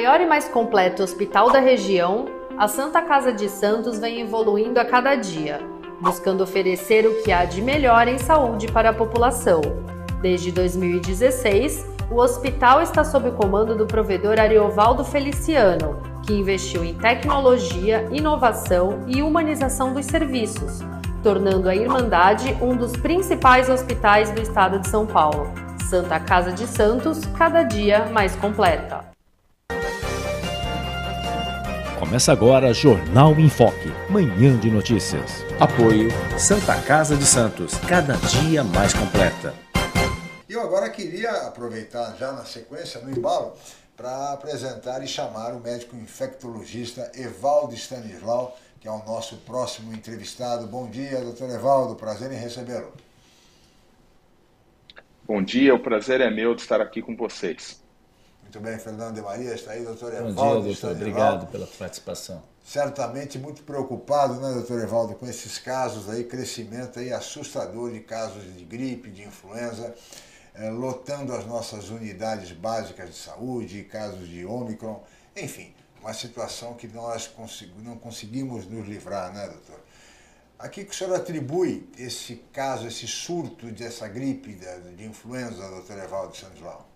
maior e mais completo hospital da região, a Santa Casa de Santos vem evoluindo a cada dia, buscando oferecer o que há de melhor em saúde para a população. Desde 2016, o hospital está sob o comando do provedor Ariovaldo Feliciano, que investiu em tecnologia, inovação e humanização dos serviços, tornando a Irmandade um dos principais hospitais do estado de São Paulo. Santa Casa de Santos, cada dia mais completa. Começa agora Jornal em Foque, manhã de notícias. Apoio Santa Casa de Santos, cada dia mais completa. Eu agora queria aproveitar já na sequência, no embalo, para apresentar e chamar o médico infectologista Evaldo Stanislau, que é o nosso próximo entrevistado. Bom dia, doutor Evaldo, prazer em recebê-lo. Bom dia, o prazer é meu de estar aqui com vocês. Muito bem, Fernando de Maria, está aí, doutor Bom Evaldo. dia, doutor. Obrigado pela participação. Certamente muito preocupado, né, doutor Evaldo, com esses casos aí, crescimento aí assustador de casos de gripe, de influenza, eh, lotando as nossas unidades básicas de saúde, casos de Ômicron, enfim, uma situação que nós não conseguimos nos livrar, né, doutor? A que o senhor atribui esse caso, esse surto dessa gripe de, de influenza, doutor Evaldo Santos Lau?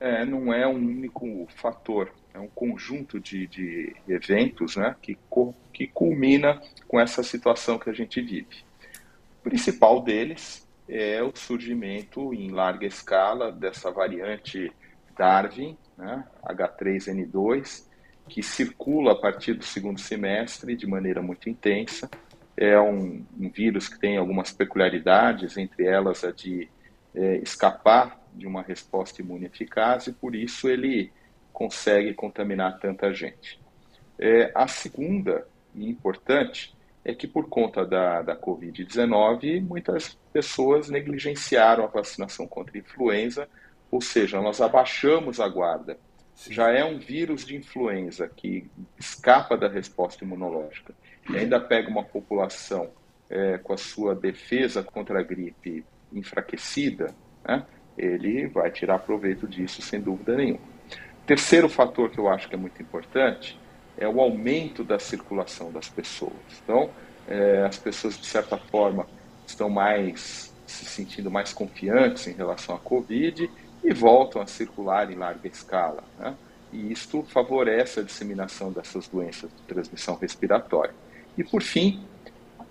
É, não é um único fator, é um conjunto de, de eventos né, que, que culmina com essa situação que a gente vive. O principal deles é o surgimento em larga escala dessa variante Darwin, né, H3N2, que circula a partir do segundo semestre de maneira muito intensa. É um, um vírus que tem algumas peculiaridades, entre elas a de é, escapar de uma resposta imune eficaz e por isso ele consegue contaminar tanta gente. É, a segunda, e importante, é que por conta da, da Covid-19, muitas pessoas negligenciaram a vacinação contra a influenza, ou seja, nós abaixamos a guarda. Já é um vírus de influenza que escapa da resposta imunológica e ainda pega uma população é, com a sua defesa contra a gripe enfraquecida, né? Ele vai tirar proveito disso sem dúvida nenhuma. Terceiro fator que eu acho que é muito importante é o aumento da circulação das pessoas. Então, é, as pessoas, de certa forma, estão mais se sentindo mais confiantes em relação à Covid e voltam a circular em larga escala. Né? E isto favorece a disseminação dessas doenças de transmissão respiratória. E, por fim,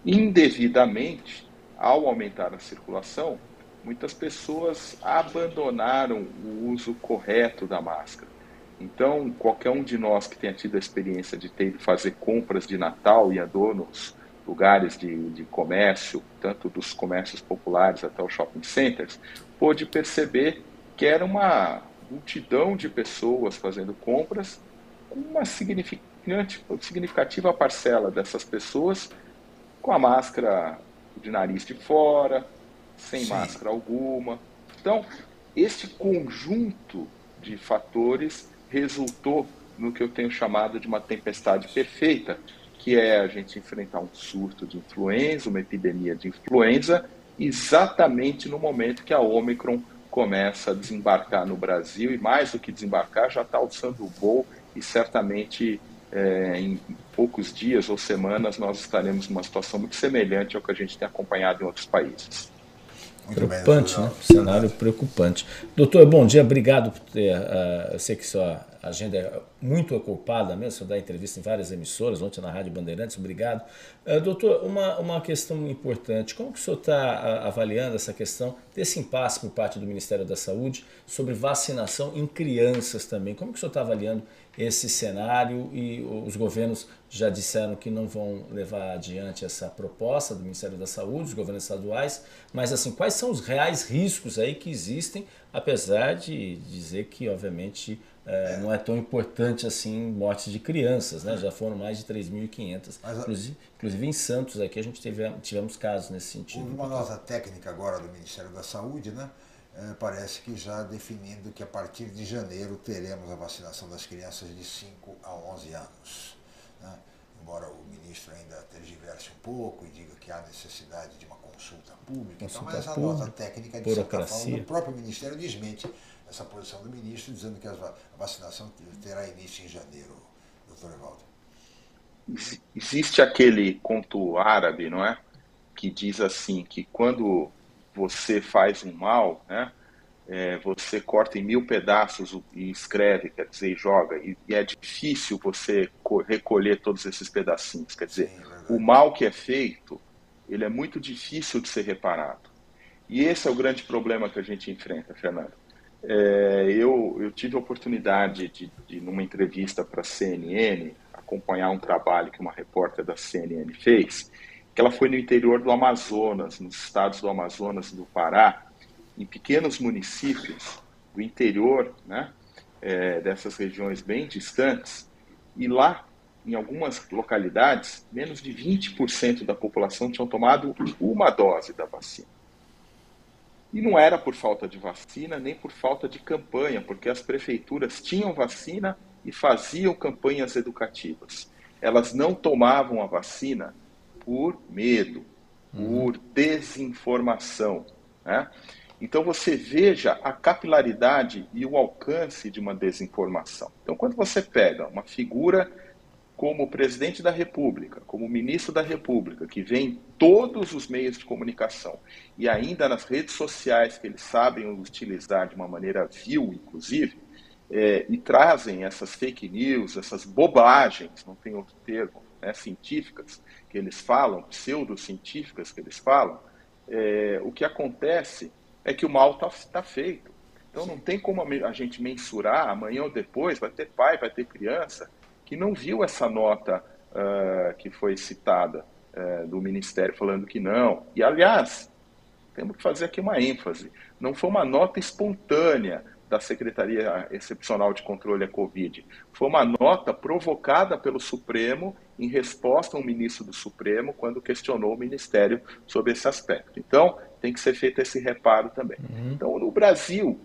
indevidamente, ao aumentar a circulação, muitas pessoas abandonaram o uso correto da máscara. Então, qualquer um de nós que tenha tido a experiência de ter de fazer compras de Natal e andou nos lugares de, de comércio, tanto dos comércios populares até os shopping centers, pôde perceber que era uma multidão de pessoas fazendo compras, com uma significante, significativa parcela dessas pessoas com a máscara de nariz de fora, sem Sim. máscara alguma. Então, este conjunto de fatores resultou no que eu tenho chamado de uma tempestade perfeita, que é a gente enfrentar um surto de influenza, uma epidemia de influenza, exatamente no momento que a Omicron começa a desembarcar no Brasil, e mais do que desembarcar, já está alçando o voo e certamente é, em poucos dias ou semanas nós estaremos numa situação muito semelhante ao que a gente tem acompanhado em outros países. Preocupante, bem, né? Cenário preocupante. Doutor, bom dia, obrigado por ter. Uh, eu sei que sua agenda é muito ocupada mesmo, você dá entrevista em várias emissoras, ontem na Rádio Bandeirantes, obrigado. Uh, doutor, uma, uma questão importante: como que o senhor está uh, avaliando essa questão desse impasse por parte do Ministério da Saúde sobre vacinação em crianças também? Como que o senhor está avaliando esse cenário e os governos já disseram que não vão levar adiante essa proposta do Ministério da Saúde, os governos estaduais, mas assim, quais são os reais riscos aí que existem, apesar de dizer que, obviamente, é, não é tão importante assim mortes de crianças, né? Já foram mais de 3.500, inclusive, inclusive em Santos aqui a gente teve, tivemos casos nesse sentido. Houve uma nota técnica agora do Ministério da Saúde, né? é, parece que já definindo que a partir de janeiro teremos a vacinação das crianças de 5 a 11 anos. Né? Embora o ministro ainda tergiverse um pouco e diga que há necessidade de uma consulta pública, consulta então, mas a pública, nota técnica de certa forma, o próprio ministério desmente essa posição do ministro, dizendo que a vacinação terá início em janeiro, doutor Evaldo. Existe aquele conto árabe, não é? Que diz assim, que quando você faz um mal, né? É, você corta em mil pedaços e escreve, quer dizer, joga, e, e é difícil você recolher todos esses pedacinhos. Quer dizer, Sim, é o mal que é feito, ele é muito difícil de ser reparado. E esse é o grande problema que a gente enfrenta, Fernando. É, eu, eu tive a oportunidade de, de numa entrevista para a CNN, acompanhar um trabalho que uma repórter da CNN fez, que ela foi no interior do Amazonas, nos estados do Amazonas e do Pará, em pequenos municípios do interior, né, é, dessas regiões bem distantes, e lá, em algumas localidades, menos de 20% da população tinham tomado uma dose da vacina. E não era por falta de vacina, nem por falta de campanha, porque as prefeituras tinham vacina e faziam campanhas educativas. Elas não tomavam a vacina por medo, uhum. por desinformação. Né? Então você veja a capilaridade e o alcance de uma desinformação. Então, quando você pega uma figura como o presidente da República, como ministro da República, que vem em todos os meios de comunicação e ainda nas redes sociais que eles sabem utilizar de uma maneira vil, inclusive, é, e trazem essas fake news, essas bobagens, não tem outro termo, né, científicas que eles falam, pseudocientíficas que eles falam, é, o que acontece é que o mal está tá feito. Então não tem como a gente mensurar amanhã ou depois, vai ter pai, vai ter criança, que não viu essa nota uh, que foi citada uh, do Ministério falando que não. E, aliás, temos que fazer aqui uma ênfase: não foi uma nota espontânea da Secretaria Excepcional de Controle à Covid. Foi uma nota provocada pelo Supremo em resposta a um ministro do Supremo quando questionou o Ministério sobre esse aspecto. Então, tem que ser feito esse reparo também. Uhum. Então, no Brasil,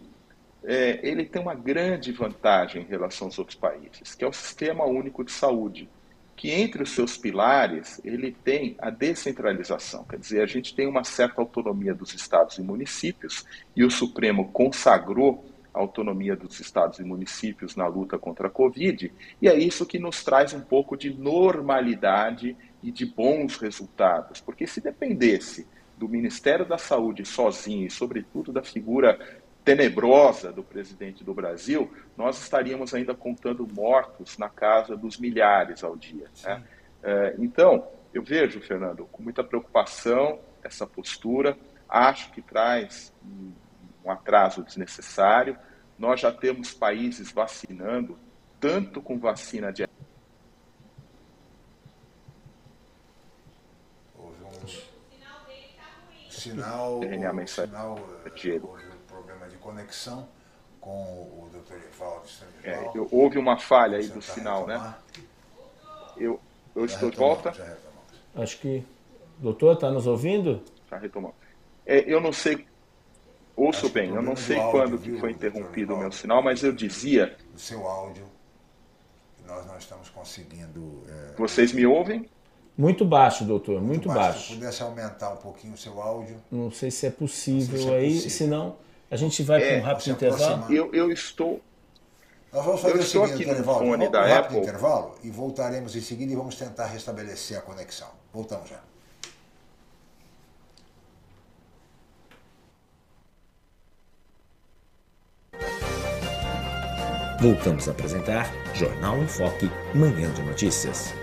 é, ele tem uma grande vantagem em relação aos outros países, que é o Sistema Único de Saúde, que entre os seus pilares ele tem a descentralização, quer dizer, a gente tem uma certa autonomia dos estados e municípios, e o Supremo consagrou a autonomia dos estados e municípios na luta contra a Covid, e é isso que nos traz um pouco de normalidade e de bons resultados, porque se dependesse do Ministério da Saúde sozinho e, sobretudo, da figura tenebrosa do presidente do Brasil, nós estaríamos ainda contando mortos na casa dos milhares ao dia. Né? É, então, eu vejo, Fernando, com muita preocupação essa postura, acho que traz um, atraso desnecessário. Nós já temos países vacinando, tanto com vacina de sinal, sinal, Diego conexão com o Dr. Evaldo é, Houve uma falha aí do sinal, né? retomar. né? Eu, eu estou de volta. Acho que. Doutor, está nos ouvindo? Já retomou. É, eu não sei. Ouço bem, eu não sei áudio, quando que foi interrompido o meu sinal, mas eu dizia. O seu áudio, nós não estamos conseguindo. É... Vocês me ouvem? Muito baixo, doutor, muito, muito baixo. baixo. Se pudesse aumentar um pouquinho o seu áudio. Não sei se é possível se é aí, possível. senão a gente vai é, para um rápido intervalo? Eu, eu estou. Nós vamos fazer eu o seguinte, Dorival, vamos para um rápido Apple. intervalo e voltaremos em seguida e vamos tentar restabelecer a conexão. Voltamos já. Voltamos a apresentar Jornal em Foque, Manhã de Notícias.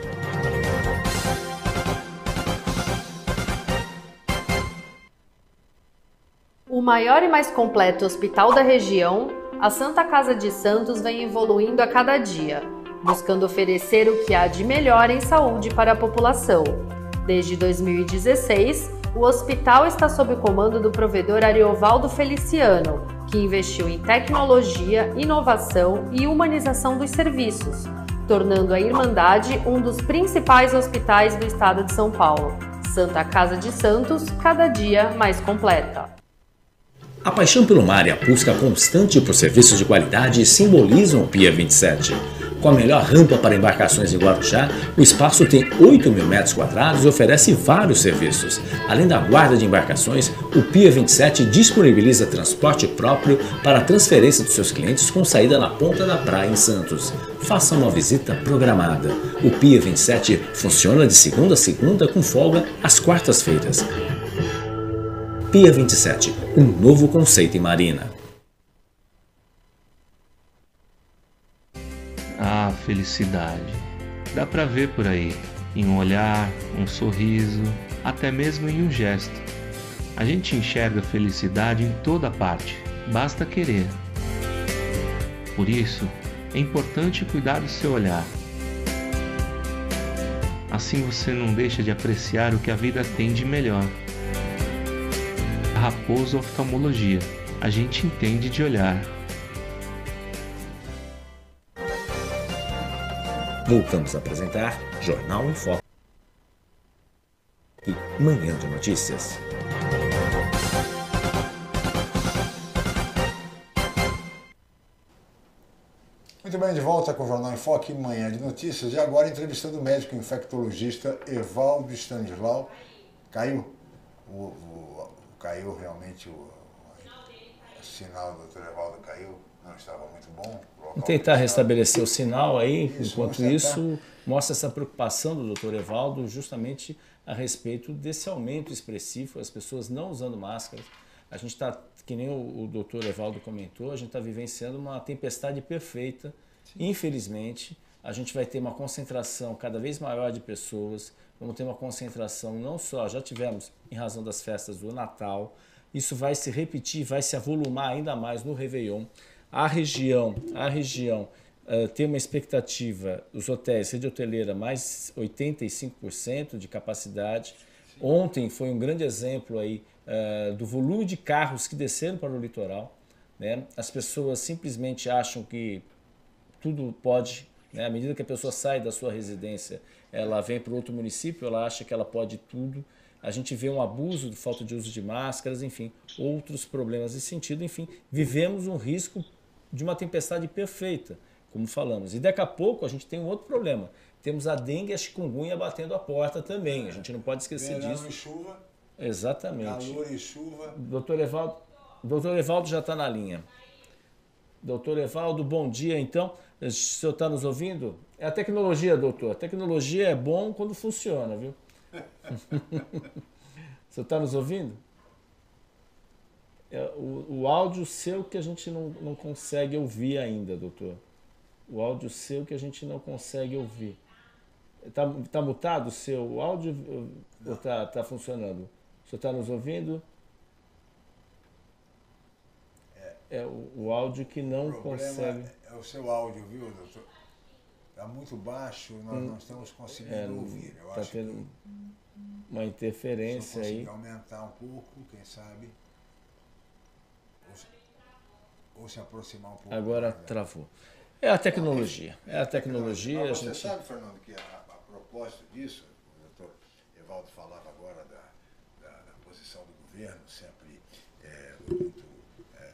O maior e mais completo hospital da região, a Santa Casa de Santos vem evoluindo a cada dia, buscando oferecer o que há de melhor em saúde para a população. Desde 2016, o hospital está sob o comando do provedor Ariovaldo Feliciano, que investiu em tecnologia, inovação e humanização dos serviços, tornando a Irmandade um dos principais hospitais do estado de São Paulo. Santa Casa de Santos, cada dia mais completa. A paixão pelo mar e a busca constante por serviços de qualidade simbolizam o Pia 27. Com a melhor rampa para embarcações em Guarujá, o espaço tem 8 mil metros quadrados e oferece vários serviços. Além da guarda de embarcações, o Pia 27 disponibiliza transporte próprio para a transferência dos seus clientes com saída na ponta da praia em Santos. Faça uma visita programada. O Pia 27 funciona de segunda a segunda com folga às quartas-feiras. Pia 27, um novo conceito em marina. Ah, felicidade. Dá para ver por aí, em um olhar, um sorriso, até mesmo em um gesto. A gente enxerga felicidade em toda parte, basta querer. Por isso, é importante cuidar do seu olhar. Assim você não deixa de apreciar o que a vida tem de melhor. Raposo Oftalmologia. A gente entende de olhar. Voltamos a apresentar Jornal em Foco. E Manhã de Notícias. Muito bem, de volta com o Jornal em Foque, Manhã de Notícias. E agora entrevistando o médico infectologista Evaldo Stanislau. Caiu? O, o, caiu realmente o, o sinal do Dr. Evaldo caiu? não estava muito bom. Vamos tentar restabelecer o sinal aí, isso, enquanto isso, mostra essa preocupação do doutor Evaldo justamente a respeito desse aumento expressivo, as pessoas não usando máscaras. A gente está, que nem o, o doutor Evaldo comentou, a gente está vivenciando uma tempestade perfeita. Sim. Infelizmente, a gente vai ter uma concentração cada vez maior de pessoas, vamos ter uma concentração não só, já tivemos em razão das festas do Natal, isso vai se repetir, vai se avolumar ainda mais no Réveillon a região, a região uh, tem uma expectativa, os hotéis, rede hoteleira, mais 85% de capacidade. Ontem foi um grande exemplo aí uh, do volume de carros que desceram para o litoral. Né? As pessoas simplesmente acham que tudo pode, né? à medida que a pessoa sai da sua residência, ela vem para outro município, ela acha que ela pode tudo. A gente vê um abuso falta de uso de máscaras, enfim, outros problemas nesse sentido. Enfim, vivemos um risco de uma tempestade perfeita, como falamos. E daqui a pouco a gente tem um outro problema. Temos a dengue e a chikungunya batendo a porta também. A gente não pode esquecer Verão disso. E chuva. Exatamente. Calor e chuva. Doutor Evaldo, doutor Evaldo já está na linha. Doutor Evaldo, bom dia então. O senhor está nos ouvindo? É a tecnologia, doutor. A tecnologia é bom quando funciona, viu? o senhor está nos ouvindo? é, o, o áudio seu que a gente não, não consegue ouvir ainda, doutor. O áudio seu que a gente não consegue ouvir. Está tá mutado o seu áudio ou está tá funcionando? O senhor está nos ouvindo? É, é o, o, áudio que não consegue. É o seu áudio, viu, doutor? Está muito baixo, nós hum, não estamos conseguindo é, ouvir. Está tendo que uma interferência aí. aumentar um pouco, quem sabe ou se aproximar um pouco. Agora mais, né? travou. É a tecnologia. É a tecnologia. Mas você gente... sabe, Fernando, que a, a propósito disso, o doutor Evaldo falava agora da, da, da posição do governo, sempre é, muito é,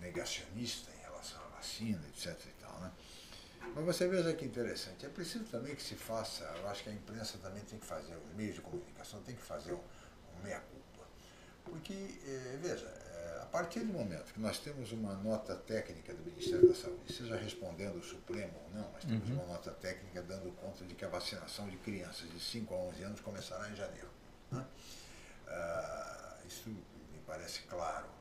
negacionista etc. E tal, né? Mas você veja que interessante, é preciso também que se faça, eu acho que a imprensa também tem que fazer, os meios de comunicação tem que fazer um, um meia-culpa. Porque, é, veja, a partir do momento que nós temos uma nota técnica do Ministério da Saúde, seja respondendo o Supremo ou não, mas temos uhum. uma nota técnica dando conta de que a vacinação de crianças de 5 a 11 anos começará em janeiro. Né? Ah, isso me parece claro?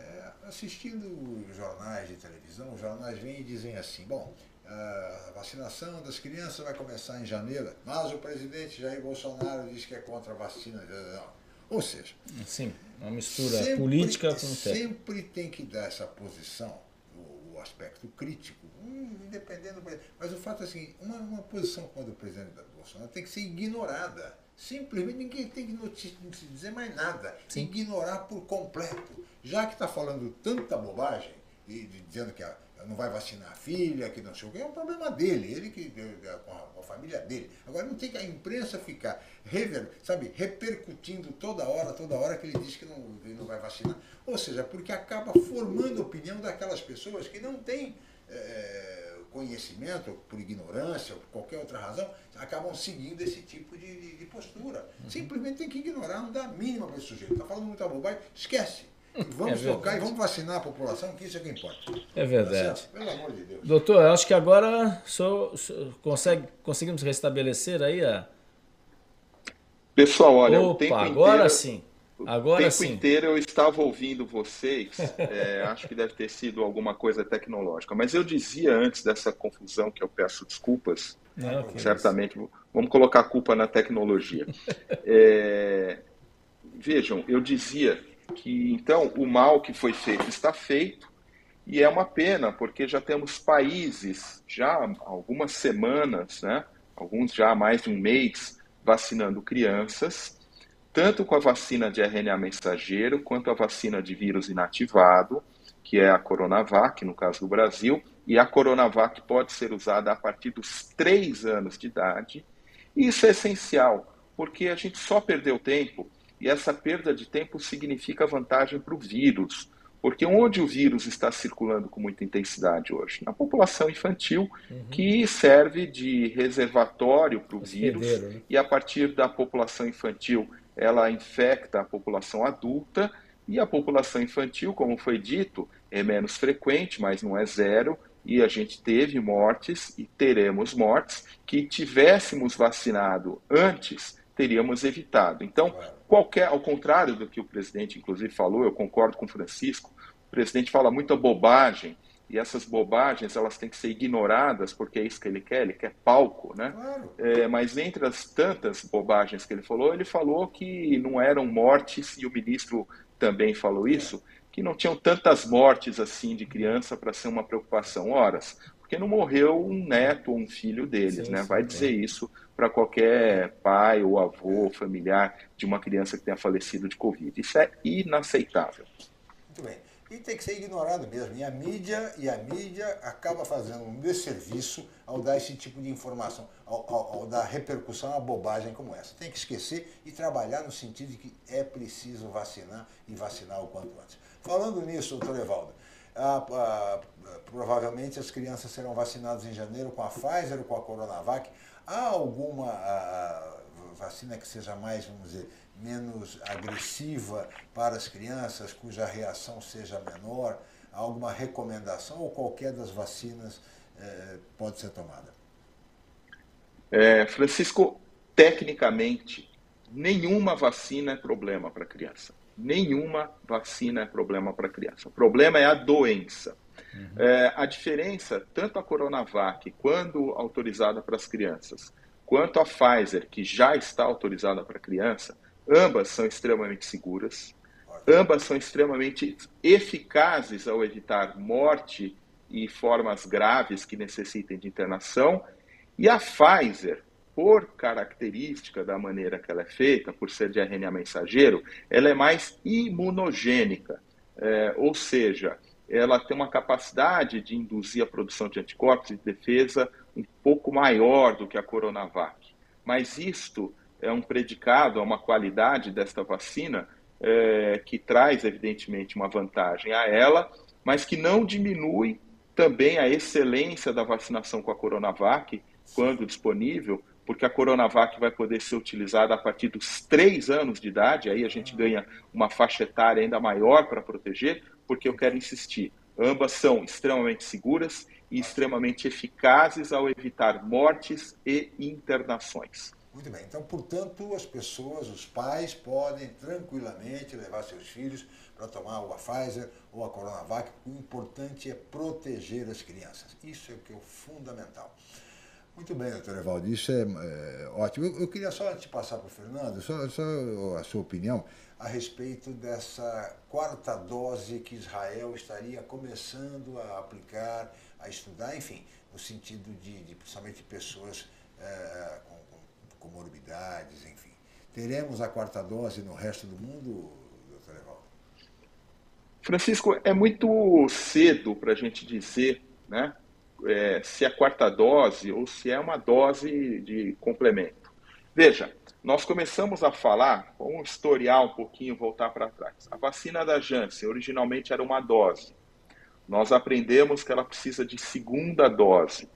É, assistindo jornais de televisão, os jornais vêm e dizem assim, bom, a vacinação das crianças vai começar em janeiro, mas o presidente Jair Bolsonaro diz que é contra a vacina. Não. Ou seja, Sim, uma mistura sempre, política com. Sempre tem que dar essa posição, o, o aspecto crítico, hum, independendo do Mas o fato é assim, uma, uma posição quando o presidente Bolsonaro tem que ser ignorada. Simplesmente ninguém tem que não dizer mais nada. Sim. Ignorar por completo. Já que está falando tanta bobagem, e, dizendo que não vai vacinar a filha, que não sei o que, é um problema dele, ele que com a, com a família dele. Agora não tem que a imprensa ficar rever, sabe, repercutindo toda hora, toda hora que ele diz que não, ele não vai vacinar. Ou seja, porque acaba formando a opinião daquelas pessoas que não têm. É, conhecimento, por ignorância ou por qualquer outra razão, acabam seguindo esse tipo de, de, de postura. Uhum. Simplesmente tem que ignorar, não dá a mínima para esse sujeito. Está falando muita bobagem, esquece. E vamos é tocar e vamos vacinar a população, que isso é que importa. É verdade. Tá Pelo amor de Deus. Doutor, acho que agora so, so, consegue, conseguimos restabelecer aí a. Pessoal, olha, Opa, o tempo agora inteiro, sim. Agora o tempo sim. inteiro eu estava ouvindo vocês, é, acho que deve ter sido alguma coisa tecnológica, mas eu dizia antes dessa confusão, que eu peço desculpas, Não, certamente, isso. vamos colocar a culpa na tecnologia. É, vejam, eu dizia que então o mal que foi feito está feito, e é uma pena, porque já temos países, já há algumas semanas, né, alguns já há mais de um mês, vacinando crianças, tanto com a vacina de RNA mensageiro, quanto a vacina de vírus inativado, que é a Coronavac, no caso do Brasil, e a Coronavac pode ser usada a partir dos três anos de idade. E isso é essencial, porque a gente só perdeu tempo, e essa perda de tempo significa vantagem para o vírus, porque onde o vírus está circulando com muita intensidade hoje? Na população infantil, uhum. que serve de reservatório para o vírus, né? e a partir da população infantil ela infecta a população adulta e a população infantil, como foi dito, é menos frequente, mas não é zero, e a gente teve mortes e teremos mortes que tivéssemos vacinado antes, teríamos evitado. Então, qualquer, ao contrário do que o presidente inclusive falou, eu concordo com o Francisco, o presidente fala muita bobagem e essas bobagens elas têm que ser ignoradas porque é isso que ele quer, ele quer palco, né? Claro. É, mas entre as tantas bobagens que ele falou, ele falou que não eram mortes e o ministro também falou isso, que não tinham tantas mortes assim de criança para ser uma preocupação. Horas, porque não morreu um neto ou um filho deles, sim, né? Vai sim, dizer é. isso para qualquer pai ou avô, familiar de uma criança que tenha falecido de Covid. Isso é inaceitável. Muito bem. E tem que ser ignorado mesmo. E a mídia, e a mídia acaba fazendo um desserviço ao dar esse tipo de informação, ao, ao, ao dar repercussão a bobagem como essa. Tem que esquecer e trabalhar no sentido de que é preciso vacinar e vacinar o quanto antes. Falando nisso, doutor Evaldo, provavelmente as crianças serão vacinadas em janeiro com a Pfizer ou com a Coronavac. Há alguma vacina que seja mais, vamos dizer, menos agressiva para as crianças, cuja reação seja menor? Alguma recomendação ou qualquer das vacinas eh, pode ser tomada? É, Francisco, tecnicamente, nenhuma vacina é problema para a criança. Nenhuma vacina é problema para a criança. O problema é a doença. Uhum. É, a diferença, tanto a Coronavac, quando autorizada para as crianças, quanto a Pfizer, que já está autorizada para criança, Ambas são extremamente seguras, ambas são extremamente eficazes ao evitar morte e formas graves que necessitem de internação. E a Pfizer, por característica da maneira que ela é feita, por ser de RNA mensageiro, ela é mais imunogênica, é, ou seja, ela tem uma capacidade de induzir a produção de anticorpos de defesa um pouco maior do que a Coronavac. Mas isto é um predicado, é uma qualidade desta vacina é, que traz, evidentemente, uma vantagem a ela, mas que não diminui também a excelência da vacinação com a Coronavac, quando disponível, porque a Coronavac vai poder ser utilizada a partir dos três anos de idade, aí a gente ganha uma faixa etária ainda maior para proteger, porque eu quero insistir, ambas são extremamente seguras e extremamente eficazes ao evitar mortes e internações. Muito bem. Então, portanto, as pessoas, os pais, podem tranquilamente levar seus filhos para tomar a Pfizer ou a Coronavac. O importante é proteger as crianças. Isso é o que é o fundamental. Muito bem, doutor Evaldo, isso é, é ótimo. Eu, eu, queria só te passar para o Fernando, só, só a sua opinião a respeito dessa quarta dose que Israel estaria começando a aplicar, a estudar, enfim, no sentido de, de principalmente pessoas é, com comorbidades, enfim. Teremos a quarta dose no resto do mundo, doutor Evaldo? Francisco, é muito cedo para a gente dizer né, é, se é quarta dose ou se é uma dose de complemento. Veja, nós começamos a falar, vamos historiar um pouquinho, voltar para trás. A vacina da Janssen originalmente era uma dose. nós aprendemos que ela precisa de segunda dose.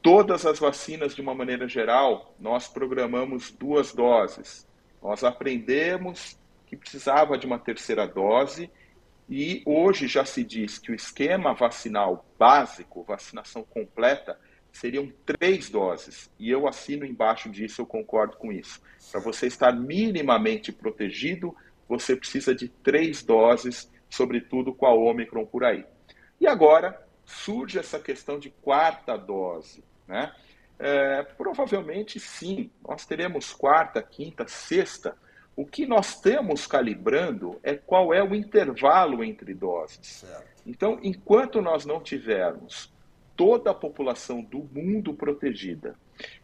Todas as vacinas, de uma maneira geral, nós programamos duas doses. Nós aprendemos que precisava de uma terceira dose e hoje já se diz que o esquema vacinal básico, vacinação completa, seriam três doses. E eu assino embaixo disso, eu concordo com isso. Para você estar minimamente protegido, você precisa de três doses, sobretudo com a Omicron por aí. E agora surge essa questão de quarta dose. Né? É, provavelmente sim, nós teremos quarta, quinta, sexta. O que nós estamos calibrando é qual é o intervalo entre doses. Certo. Então, enquanto nós não tivermos toda a população do mundo protegida,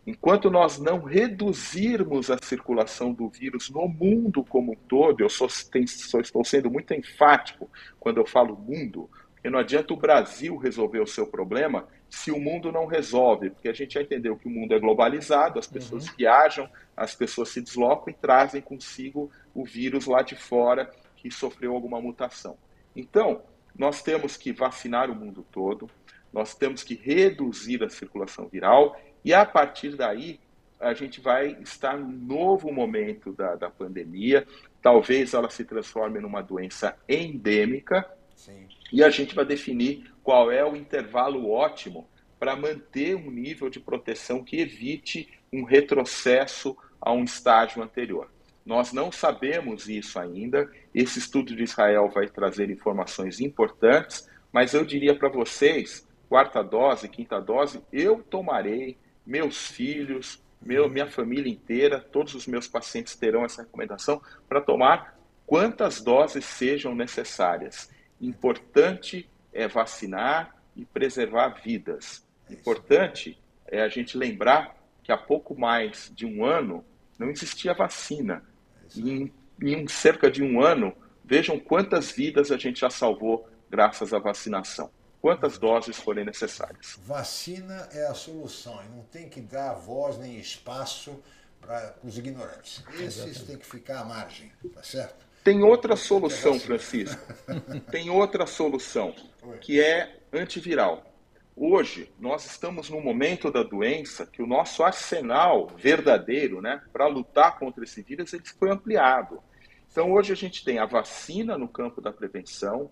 enquanto nós não reduzirmos a circulação do vírus no mundo como um todo, eu só, tem, só estou sendo muito enfático quando eu falo mundo, porque não adianta o Brasil resolver o seu problema se o mundo não resolve, porque a gente já entendeu que o mundo é globalizado, as pessoas uhum. viajam, as pessoas se deslocam e trazem consigo o vírus lá de fora que sofreu alguma mutação. Então, nós temos que vacinar o mundo todo, nós temos que reduzir a circulação viral e a partir daí a gente vai estar num novo momento da, da pandemia, talvez ela se transforme numa doença endêmica Sim. e a gente vai definir qual é o intervalo ótimo para manter um nível de proteção que evite um retrocesso a um estágio anterior. Nós não sabemos isso ainda. Esse estudo de Israel vai trazer informações importantes, mas eu diria para vocês, quarta dose, quinta dose, eu tomarei, meus filhos, meu, minha família inteira, todos os meus pacientes terão essa recomendação para tomar quantas doses sejam necessárias. Importante é vacinar e preservar vidas. Importante é a gente lembrar que há pouco mais de um ano não existia vacina. E em, em cerca de um ano, vejam quantas vidas a gente já salvou graças à vacinação. Quantas doses forem necessárias. Vacina é a solução e não tem que dar voz nem espaço para os ignorantes. Esses têm que ficar à margem, tá certo? Tem outra solução, Francisco. Tem outra solução, que é antiviral. Hoje, nós estamos num momento da doença que o nosso arsenal verdadeiro, né, para lutar contra esse vírus, ele foi ampliado. Então, hoje a gente tem a vacina no campo da prevenção,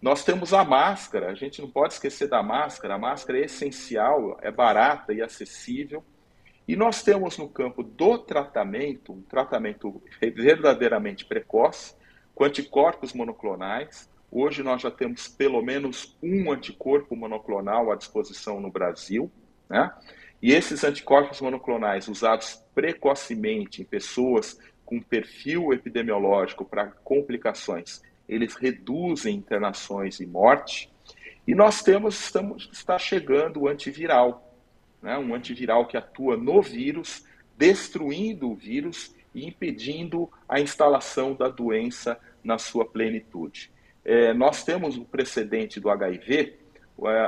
nós temos a máscara, a gente não pode esquecer da máscara, a máscara é essencial, é barata e acessível. E nós temos no campo do tratamento, um tratamento verdadeiramente precoce, com anticorpos monoclonais. Hoje nós já temos pelo menos um anticorpo monoclonal à disposição no Brasil. Né? E esses anticorpos monoclonais usados precocemente em pessoas com perfil epidemiológico para complicações, eles reduzem internações e morte. E nós temos, estamos, está chegando o antiviral, né, um antiviral que atua no vírus, destruindo o vírus e impedindo a instalação da doença na sua plenitude. É, nós temos o precedente do HIV,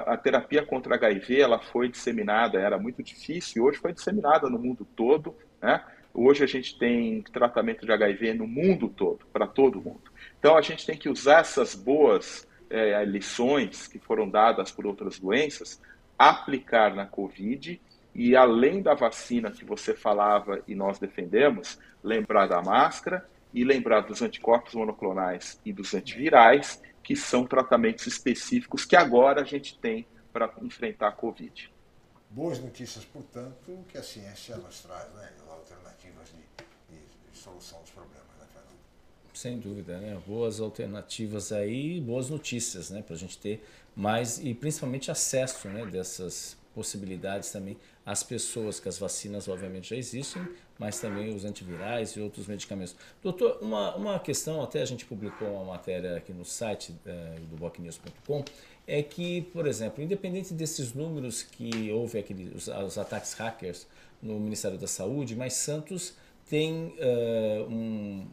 a, terapia contra HIV ela foi disseminada, era muito difícil, e hoje foi disseminada no mundo todo. Né? Hoje a gente tem tratamento de HIV no mundo todo, para todo mundo. Então a gente tem que usar essas boas é, lições que foram dadas por outras doenças aplicar na Covid e, além da vacina que você falava e nós defendemos, lembrar da máscara e lembrar dos anticorpos monoclonais e dos antivirais, que são tratamentos específicos que agora a gente tem para enfrentar a Covid. Boas notícias, portanto, que a ciência nos traz, né? Alternativas de, de, de solução dos problemas, né, Fernando? Sem dúvida, né? Boas alternativas aí, boas notícias, né? Para a gente ter mas e principalmente acesso né, dessas possibilidades também às pessoas, que as vacinas obviamente já existem, mas também os antivirais e outros medicamentos. Doutor, uma, uma questão, até a gente publicou uma matéria aqui no site uh, do bocnews.com, é que, por exemplo, independente desses números que houve aquele, os, os ataques hackers no Ministério da Saúde, mas Santos tem uh, um,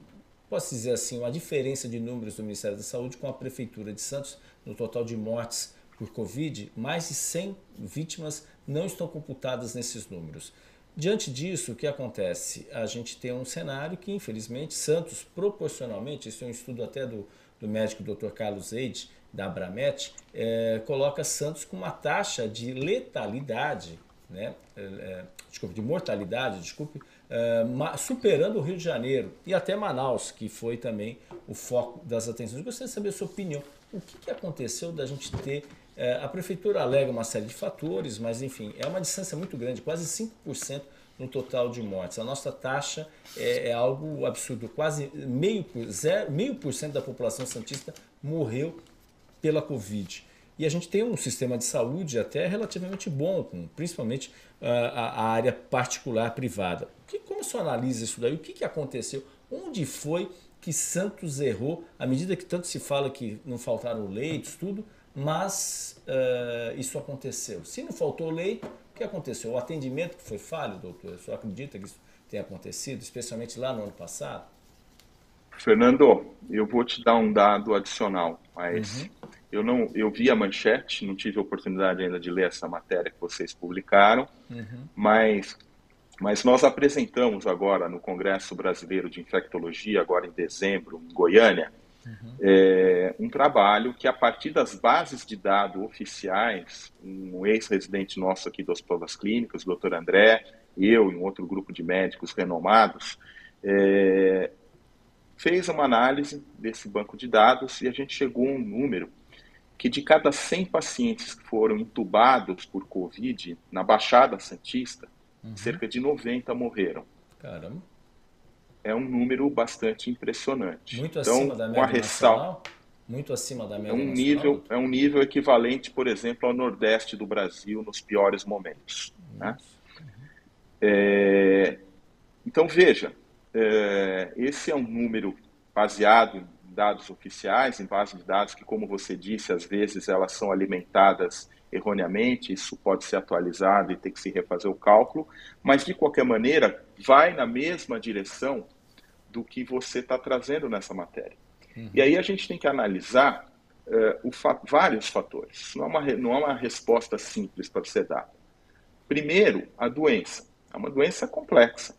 posso dizer assim, uma diferença de números do Ministério da Saúde com a Prefeitura de Santos, no total de mortes por Covid, mais de 100 vítimas não estão computadas nesses números. Diante disso, o que acontece? A gente tem um cenário que, infelizmente, Santos, proporcionalmente, isso é um estudo até do, do médico Dr. Carlos Eide, da Abramet, é, coloca Santos com uma taxa de letalidade, né, é, é desculpe, de mortalidade, desculpe, é, superando o Rio de Janeiro e até Manaus, que foi também o foco das atenções. Eu gostaria de saber a sua opinião. O que, que aconteceu da gente ter. A prefeitura alega uma série de fatores, mas enfim, é uma distância muito grande, quase 5% no total de mortes. A nossa taxa é, é algo absurdo, quase meio por cento da população santista morreu pela Covid. E a gente tem um sistema de saúde até relativamente bom, com, principalmente uh, a, a, área particular privada. Que, como você analisa isso daí? O que, que aconteceu? Onde foi que Santos errou? À medida que tanto se fala que não faltaram leitos, tudo, mas uh, isso aconteceu. Se não faltou leito, que aconteceu? O atendimento que foi falho, doutor? O senhor acredita que isso tenha acontecido, especialmente lá no ano passado? Fernando, eu vou te dar um dado adicional a esse. Uhum. Eu não, eu vi a manchete, não tive a oportunidade ainda de ler essa matéria que vocês publicaram, uhum. mas, mas nós apresentamos agora no Congresso Brasileiro de Infectologia, agora em dezembro, em Goiânia, Uhum. É, um trabalho que, a partir das bases de dados oficiais, um ex-residente nosso aqui das provas clínicas, o doutor André, eu e um outro grupo de médicos renomados, é, fez uma análise desse banco de dados e a gente chegou a um número que de cada 100 pacientes que foram entubados por Covid na Baixada Santista, uhum. cerca de 90 morreram. Caramba é um número bastante impressionante. Muito então, acima da média nacional? Muito acima da média é um nacional? Nível, é um nível equivalente, por exemplo, ao Nordeste do Brasil nos piores momentos. Né? É, então, veja, é, esse é um número baseado em dados oficiais, em bases de dados que, como você disse, às vezes elas são alimentadas erroneamente, isso pode ser atualizado e ter que se refazer o cálculo, mas de qualquer maneira vai na mesma direção do que você está trazendo nessa matéria. Uhum. E aí a gente tem que analisar uh, fa vários fatores. Não é uma, não é uma resposta simples para ser dada. Primeiro, a doença. É uma doença complexa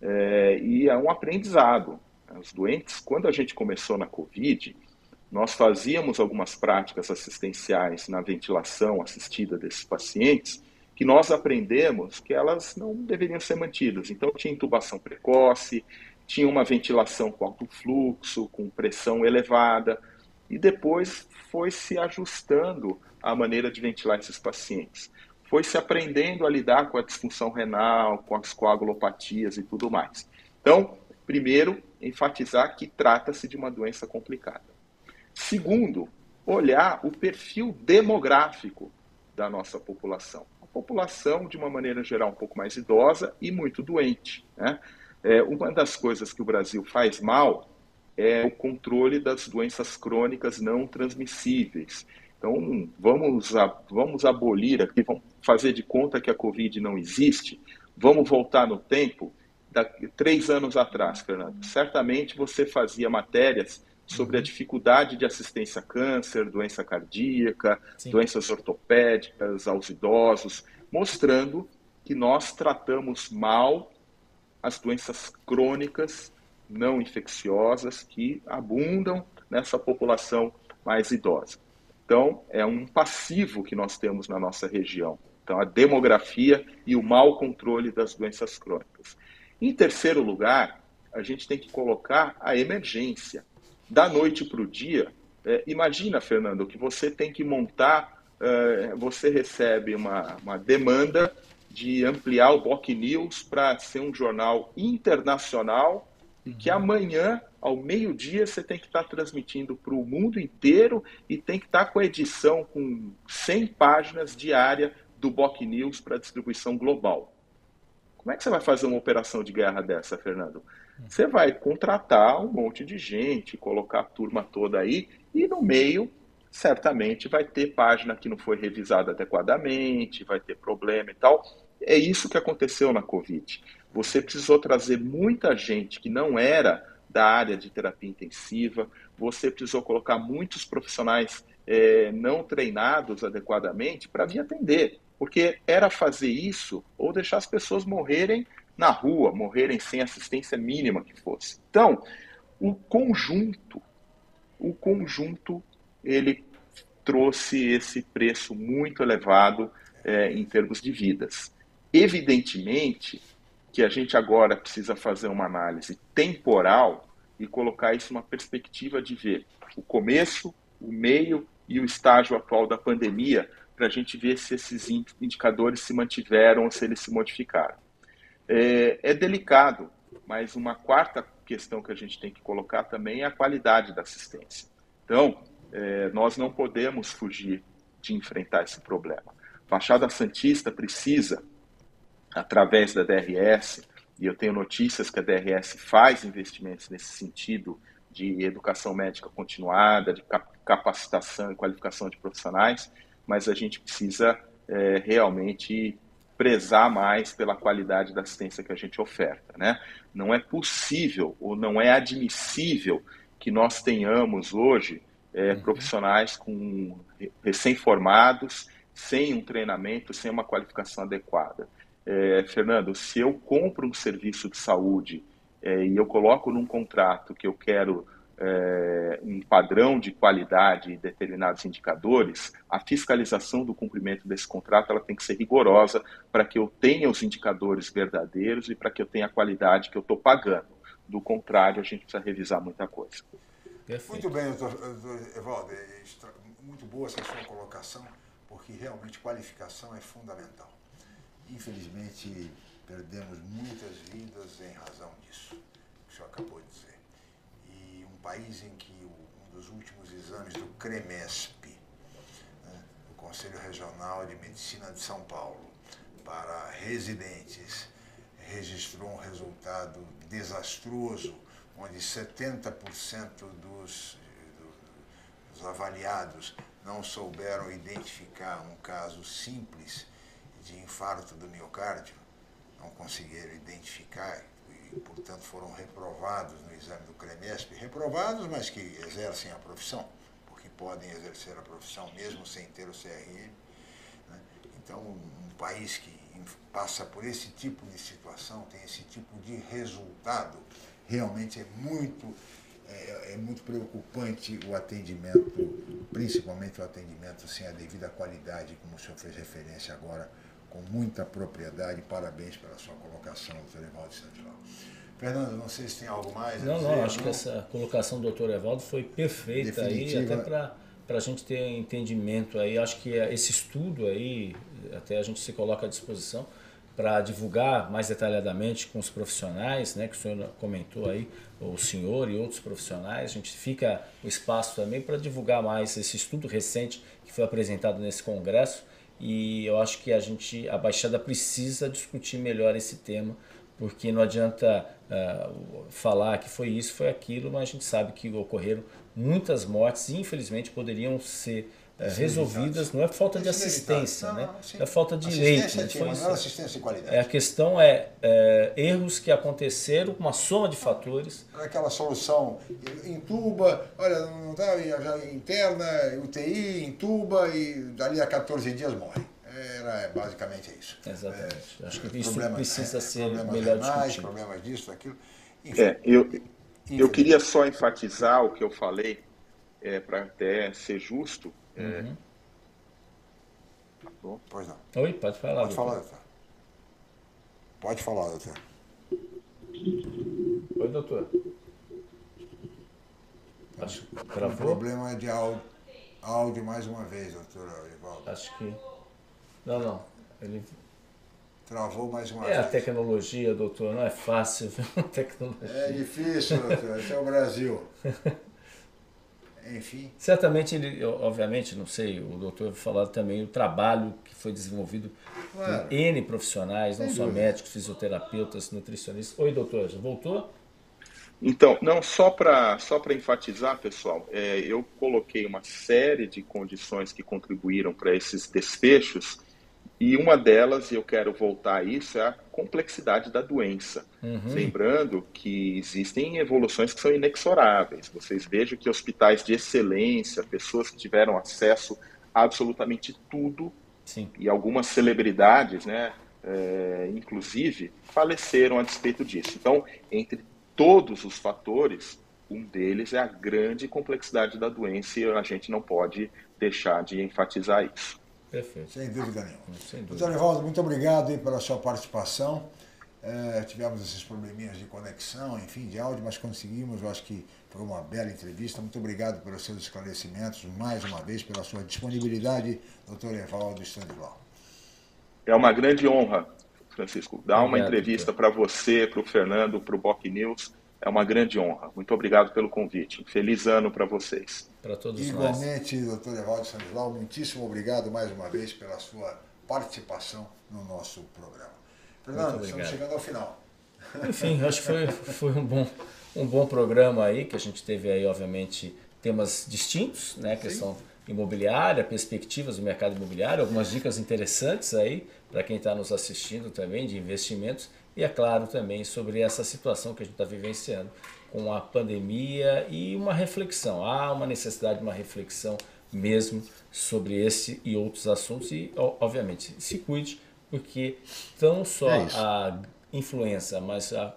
é, e é um aprendizado. Os doentes, quando a gente começou na Covid, nós fazíamos algumas práticas assistenciais na ventilação assistida desses pacientes que nós aprendemos que elas não deveriam ser mantidas. Então, tinha intubação precoce, tinha uma ventilação com alto fluxo, com pressão elevada, e depois foi se ajustando a maneira de ventilar esses pacientes. Foi se aprendendo a lidar com a disfunção renal, com as coagulopatias e tudo mais. Então, primeiro, enfatizar que trata-se de uma doença complicada. Segundo, olhar o perfil demográfico da nossa população. A população, de uma maneira geral, um pouco mais idosa e muito doente. Né? É, uma das coisas que o Brasil faz mal é o controle das doenças crônicas não transmissíveis. Então, vamos, vamos abolir aqui, vamos fazer de conta que a Covid não existe, vamos voltar no tempo, da, três anos atrás, Fernando. Certamente você fazia matérias sobre a uhum. dificuldade de assistência a câncer, doença cardíaca, Sim. doenças ortopédicas aos idosos, mostrando que nós tratamos mal as doenças crônicas não infecciosas que abundam nessa população mais idosa. Então, é um passivo que nós temos na nossa região. Então, a demografia e o mau controle das doenças crônicas. Em terceiro lugar, a gente tem que colocar a emergência da noite para o dia, é, imagina, Fernando, que você tem que montar, é, você recebe uma, uma demanda de ampliar o Boc News para ser um jornal internacional e que uhum. amanhã, ao meio-dia, você tem que estar tá transmitindo para o mundo inteiro e tem que estar tá com a edição com 100 páginas diária do Boc News para distribuição global. Como é que você vai fazer uma operação de guerra dessa, Fernando? Você vai contratar um monte de gente, colocar a turma toda aí, e no meio, certamente, vai ter página que não foi revisada adequadamente, vai ter problema e tal. É isso que aconteceu na Covid. Você precisou trazer muita gente que não era da área de terapia intensiva, você precisou colocar muitos profissionais é, não treinados adequadamente para vir atender. Porque era fazer isso ou deixar as pessoas morrerem na rua, morrerem sem assistência mínima que fosse. Então, o conjunto, o conjunto, ele trouxe esse preço muito elevado é, em termos de vidas. Evidentemente que a gente agora precisa fazer uma análise temporal e colocar isso numa perspectiva de ver o começo, o meio e o estágio atual da pandemia para a gente ver se esses indicadores se mantiveram ou se eles se modificaram. É, é, delicado, mas uma quarta questão que a gente tem que colocar também é a qualidade da assistência. Então, é, nós não podemos fugir de enfrentar esse problema. Fachada Santista precisa, através da DRS, e eu tenho notícias que a DRS faz investimentos nesse sentido de educação médica continuada, de capacitação e qualificação de profissionais, mas a gente precisa é, realmente prezar mais pela qualidade da assistência que a gente oferta. Né? Não é possível ou não é admissível que nós tenhamos hoje é, uhum. profissionais com recém-formados, sem um treinamento, sem uma qualificação adequada. É, Fernando, se eu compro um serviço de saúde é, e eu coloco num contrato que eu quero é, um padrão de qualidade e determinados indicadores, a fiscalização do cumprimento desse contrato ela tem que ser rigorosa para que eu tenha os indicadores verdadeiros e para que eu tenha a qualidade que eu estou pagando. Do contrário, a gente precisa revisar muita coisa. Muito bem, doutor, doutor Evaldo, é muito boa essa sua colocação, porque realmente qualificação é fundamental. Infelizmente, perdemos muitas vidas em razão disso, que o senhor acabou de dizer país em que um dos últimos exames do CREMESP, né, o Conselho Regional de Medicina de São Paulo, para residentes, registrou um resultado desastroso, onde 70% dos, dos avaliados não souberam identificar um caso simples de infarto do miocárdio, não conseguiram identificar e, portanto, foram reprovados no exame do CREMESP, reprovados, mas que exercem a profissão, porque podem exercer a profissão mesmo sem ter o CRM. Né? Então, um país que passa por esse tipo de situação, tem esse tipo de resultado, realmente é muito, é, é muito preocupante o atendimento, principalmente o atendimento sem a devida qualidade, como o senhor fez referência agora com muita propriedade. Parabéns pela sua colocação, doutor Evaldo Central. Fernando, não sei se tem algo mais. Não, dizer, não, acho não? que essa colocação do doutor Evaldo foi perfeita Definitiva. aí, até para para a gente ter entendimento aí, acho que esse estudo aí, até a gente se coloca à disposição para divulgar mais detalhadamente com os profissionais, né, que o senhor comentou aí, o senhor e outros profissionais, a gente fica o espaço também para divulgar mais esse estudo recente que foi apresentado nesse congresso, e eu acho que a gente, a Baixada precisa discutir melhor esse tema, porque não adianta uh, falar que foi isso, foi aquilo, mas a gente sabe que ocorreram muitas mortes e infelizmente poderiam ser uh, resolvidas, não é falta de assistência, né? Não, é falta de leite. Né? É assistência e qualidade. É, a questão é, é, erros que aconteceram, uma soma de fatores. Aquela solução, entuba, olha, não está já interna, UTI, entuba e dali a 14 dias morre. Era basicamente isso. Exatamente. É, Acho que isso precisa é, ser melhor renais, discutido. Problemas disso, daquilo. Enfim, é, eu, eu queria só enfatizar o que eu falei, é, para até ser justo. Uhum. É... Pois não. Oi, pode falar. Pode doutor. falar, doutor. Pode falar, doutor. Oi, doutor. Acho que travou. Um problema de áudio, áudio mais uma vez, doutor Ivaldo. Acho que. Não, não. Ele travou mais uma é vez. É a tecnologia, doutor, não é fácil tecnologia. É difícil, doutor, esse é o Brasil. Enfim. Certamente, ele, obviamente, não sei, o doutor falou também o trabalho que foi desenvolvido claro. por N profissionais, não Sem só dúvida. médicos, fisioterapeutas, nutricionistas. Oi, doutor, já voltou? Então, não, só para só enfatizar, pessoal, é, eu coloquei uma série de condições que contribuíram para esses desfechos e uma delas, e eu quero voltar a isso, é a complexidade da doença. Uhum. Lembrando que existem evoluções que são inexoráveis. Vocês vejam que hospitais de excelência, pessoas que tiveram acesso a absolutamente tudo, Sim. e algumas celebridades, né, é, inclusive, faleceram a despeito disso. Então, entre todos os fatores, um deles é a grande complexidade da doença e a gente não pode deixar de enfatizar isso. Perfeito. Sem dúvida nenhuma. Sem dúvida. Doutor Evaldo, muito obrigado aí pela sua participação. É, tivemos esses probleminhas de conexão, enfim, de áudio, mas conseguimos. Eu acho que foi uma bela entrevista. Muito obrigado pelos seus esclarecimentos, mais uma vez, pela sua disponibilidade, doutor Evaldo Standlau. É uma grande honra, Francisco, dar obrigado, uma entrevista para você, para o Fernando, para o Boc News. É uma grande honra. Muito obrigado pelo convite. Feliz ano para vocês. Para todos Igualmente, nós. doutor Evaldo Standlau, muitíssimo obrigado mais uma vez pela sua participação no nosso programa. Fernando, estamos chegando ao final. Enfim, acho que foi, foi um, bom, um bom programa aí, que a gente teve aí, obviamente, temas distintos, né? Questão imobiliária, perspectivas do mercado imobiliário, algumas dicas interessantes aí para quem está nos assistindo também de investimentos e, é claro, também sobre essa situação que a gente está vivenciando com a pandemia e uma reflexão. Há uma necessidade de uma reflexão mesmo sobre esse e outros assuntos e, obviamente, se cuide porque não só é a influenza, mas a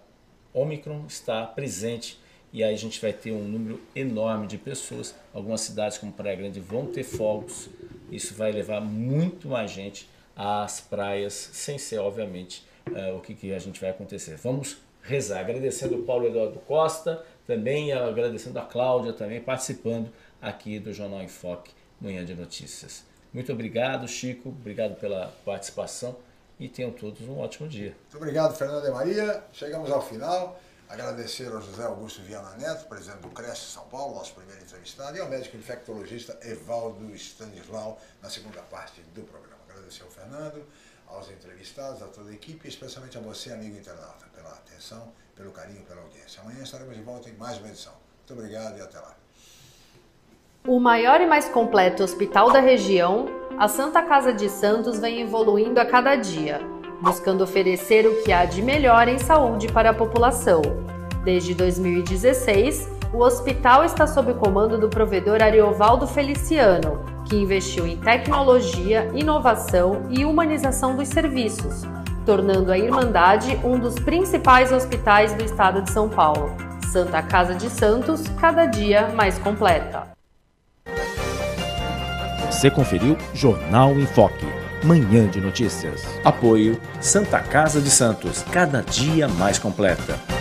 Omicron está presente e aí a gente vai ter um número enorme de pessoas. Algumas cidades como Praia Grande vão ter fogos. Isso vai levar muito mais gente às praias, sem ser, obviamente, uh, o que, que a gente vai acontecer. Vamos rezar. Agradecendo o Paulo Eduardo Costa, também agradecendo a Cláudia, também participando aqui do Jornal Enfoque Manhã de Notícias. Muito obrigado, Chico. Obrigado pela participação e tenham todos um ótimo dia. Muito obrigado, Fernando e Maria. Chegamos ao final. Agradecer ao José Augusto Viana Neto, presidente do Cresce São Paulo, nosso primeiro entrevistado, e ao médico infectologista Evaldo Stanislau, na segunda parte do programa. Agradecer ao Fernando, aos entrevistados, a toda a equipe, e especialmente a você, amigo internauta, pela atenção, pelo carinho, pela audiência. Amanhã estaremos de volta em mais uma edição. Muito obrigado e até lá. O maior e mais completo hospital da região, a Santa Casa de Santos vem evoluindo a cada dia, buscando oferecer o que há de melhor em saúde para a população. Desde 2016, o hospital está sob o comando do provedor Ariovaldo Feliciano, que investiu em tecnologia, inovação e humanização dos serviços, tornando a Irmandade um dos principais hospitais do estado de São Paulo. Santa Casa de Santos, cada dia mais completa. Você conferiu Jornal em Foque, manhã de notícias. Apoio Santa Casa de Santos, cada dia mais completa.